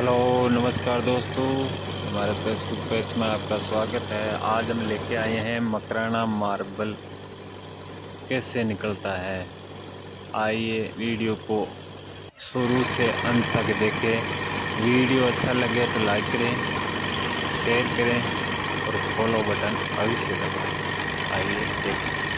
Hello, नमस्कार दोस्तों। हमारे फेसबुक पेज में आपका स्वागत है। आज हम लेके आए हैं मकराना मार्बल। कैसे निकलता है? आइए वीडियो को शुरू से अंत तक देखें। वीडियो अच्छा लगे तो लाइक करें शेयर करें और फॉलो बटन अवश्य दबाएँ। आइए देखें